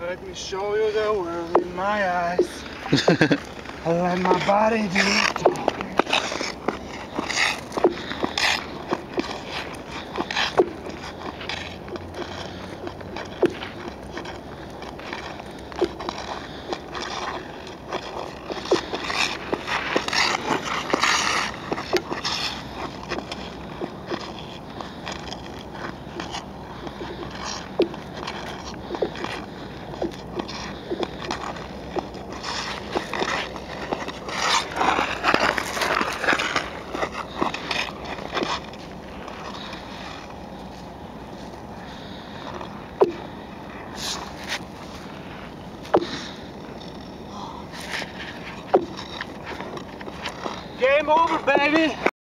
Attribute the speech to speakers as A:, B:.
A: Let me show you the world in my eyes. I let my body do it. Game over, baby.